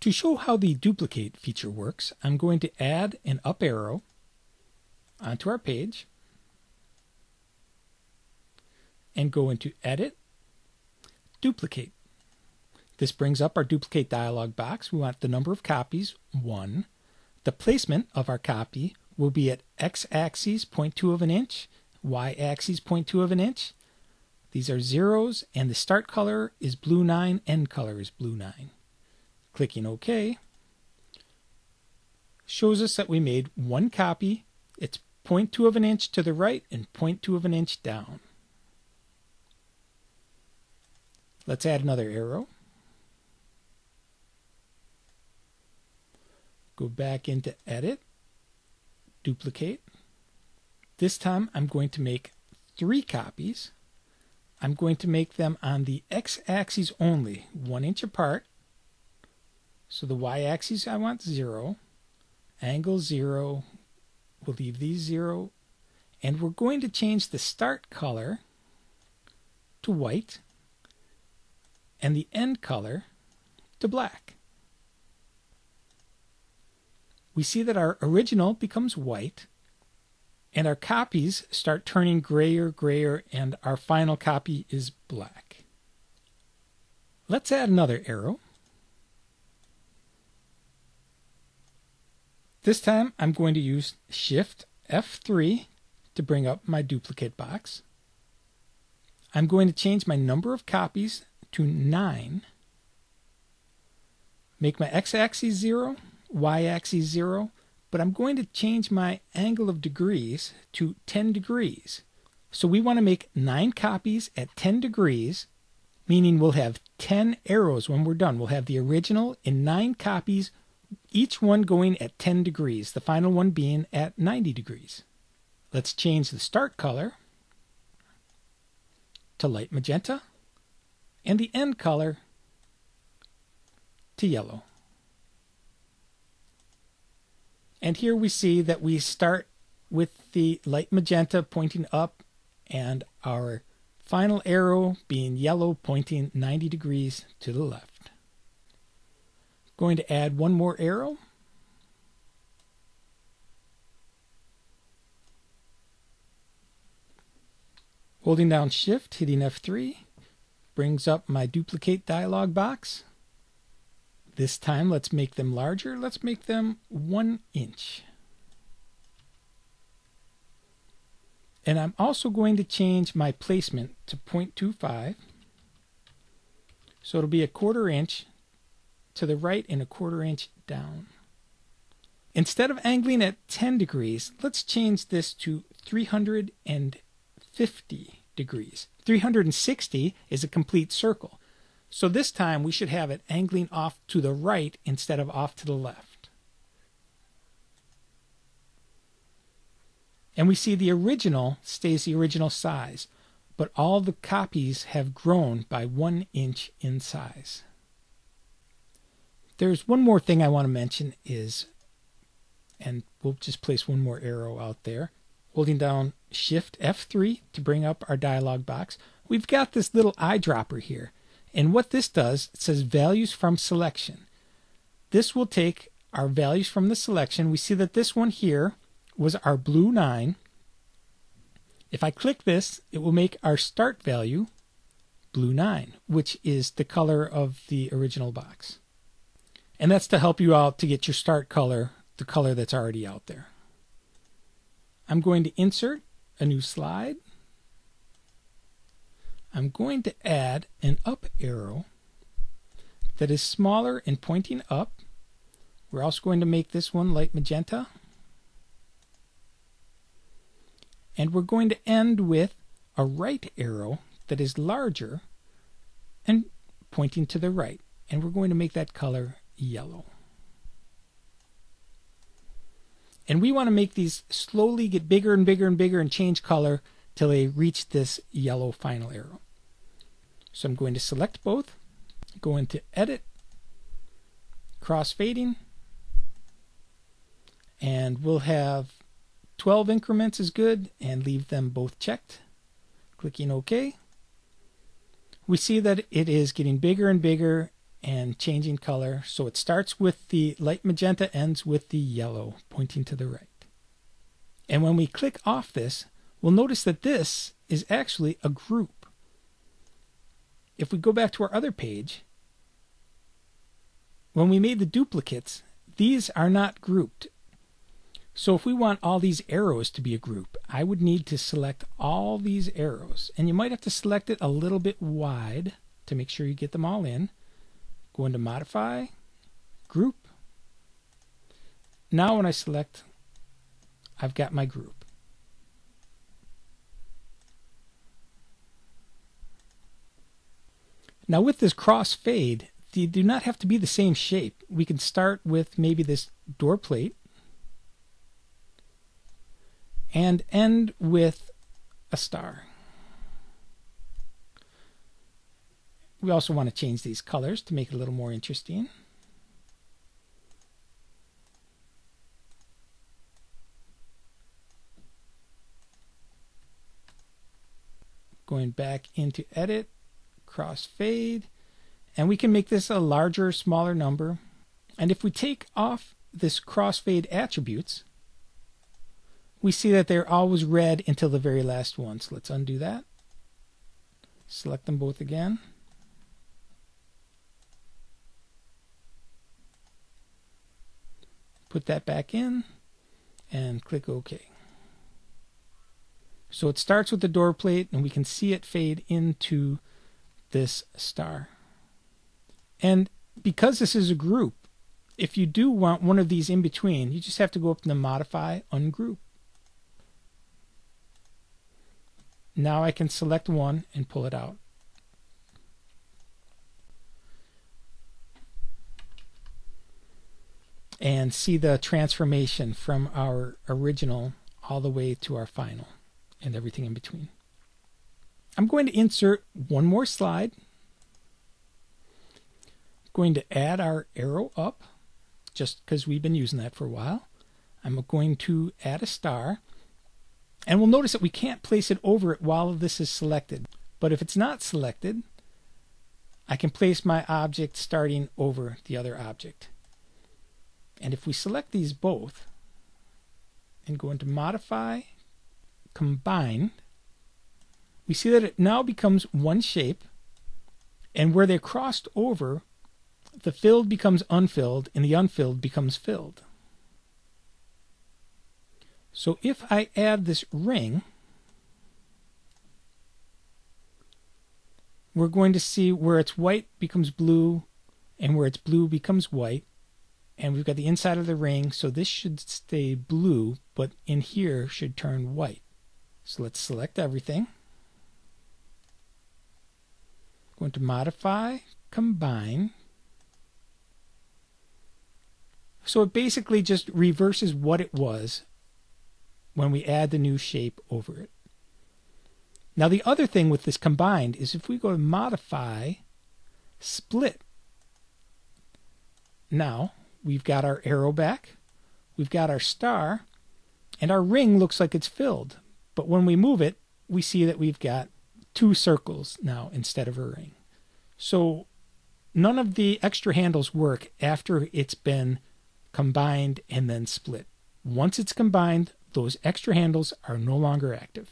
To show how the duplicate feature works, I'm going to add an up arrow onto our page and go into Edit, Duplicate. This brings up our duplicate dialog box. We want the number of copies, 1. The placement of our copy will be at x-axis 0.2 of an inch, y-axis 0.2 of an inch. These are zeros, and the start color is blue 9, end color is blue 9. Clicking OK shows us that we made one copy. It's 0.2 of an inch to the right and 0.2 of an inch down. Let's add another arrow. Go back into Edit, Duplicate. This time I'm going to make three copies. I'm going to make them on the x-axis only, one inch apart. So the y-axis I want zero, angle zero, we'll leave these zero, and we're going to change the start color to white and the end color to black. We see that our original becomes white and our copies start turning grayer, grayer, and our final copy is black. Let's add another arrow. This time I'm going to use Shift F3 to bring up my duplicate box. I'm going to change my number of copies to 9. Make my x-axis 0, y-axis 0, but I'm going to change my angle of degrees to 10 degrees. So we want to make 9 copies at 10 degrees, meaning we'll have 10 arrows when we're done. We'll have the original in 9 copies each one going at 10 degrees, the final one being at 90 degrees. Let's change the start color to light magenta and the end color to yellow. And here we see that we start with the light magenta pointing up and our final arrow being yellow pointing 90 degrees to the left. Going to add one more arrow. Holding down shift, hitting F3, brings up my duplicate dialog box. This time let's make them larger. Let's make them one inch. And I'm also going to change my placement to 0.25. So it'll be a quarter inch to the right and a quarter inch down. Instead of angling at 10 degrees, let's change this to 350 degrees. 360 is a complete circle. So this time we should have it angling off to the right instead of off to the left. And we see the original stays the original size, but all the copies have grown by one inch in size. There's one more thing I want to mention is, and we'll just place one more arrow out there, holding down Shift F3 to bring up our dialog box. We've got this little eyedropper here. And what this does, it says values from selection. This will take our values from the selection. We see that this one here was our blue 9. If I click this, it will make our start value blue 9, which is the color of the original box. And that's to help you out to get your start color, the color that's already out there. I'm going to insert a new slide. I'm going to add an up arrow that is smaller and pointing up. We're also going to make this one light magenta. And we're going to end with a right arrow that is larger and pointing to the right. And we're going to make that color yellow. And we want to make these slowly get bigger and bigger and bigger and change color till they reach this yellow final arrow. So I'm going to select both, go into Edit, Crossfading, and we'll have 12 increments is good and leave them both checked. Clicking OK. We see that it is getting bigger and bigger and changing color. So it starts with the light magenta, ends with the yellow pointing to the right. And when we click off this, we'll notice that this is actually a group. If we go back to our other page, when we made the duplicates, these are not grouped. So if we want all these arrows to be a group, I would need to select all these arrows. And you might have to select it a little bit wide to make sure you get them all in. Go into Modify, Group. Now when I select, I've got my group. Now with this crossfade, they do not have to be the same shape. We can start with maybe this door plate and end with a star. We also want to change these colors to make it a little more interesting. Going back into edit, crossfade, and we can make this a larger, smaller number. And if we take off this crossfade attributes, we see that they're always red until the very last one. So let's undo that. Select them both again. Put that back in and click OK. So it starts with the door plate and we can see it fade into this star. And because this is a group, if you do want one of these in between, you just have to go up to the Modify, Ungroup. Now I can select one and pull it out. And see the transformation from our original all the way to our final and everything in between. I'm going to insert one more slide going to add our arrow up just because we've been using that for a while. I'm going to add a star and we'll notice that we can't place it over it while this is selected. But if it's not selected, I can place my object starting over the other object. And if we select these both and go into modify, combine, we see that it now becomes one shape and where they're crossed over the filled becomes unfilled and the unfilled becomes filled. So if I add this ring, we're going to see where it's white becomes blue and where it's blue becomes white. And we've got the inside of the ring, so this should stay blue, but in here should turn white. So let's select everything. Going to modify, combine, So it basically just reverses what it was when we add the new shape over it. Now the other thing with this combined is if we go to modify split. Now we've got our arrow back, we've got our star, and our ring looks like it's filled. But when we move it, we see that we've got two circles now instead of a ring. So none of the extra handles work after it's been combined, and then split. Once it's combined, those extra handles are no longer active.